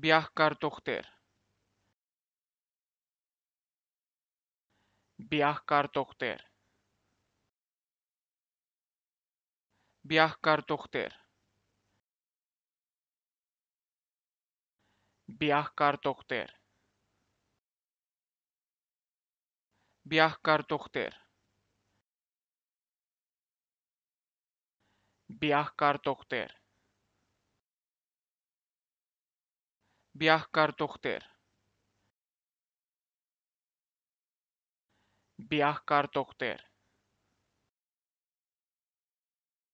Բիահկարտոհտեր Բիահկարտոհտեր Բիահկարտոհտեր Բիահկարտոհտեր Բիահկարտոհտեր Բիահկարտոհտեր Բիահկարտոხտեր Բիահկարտոխտեր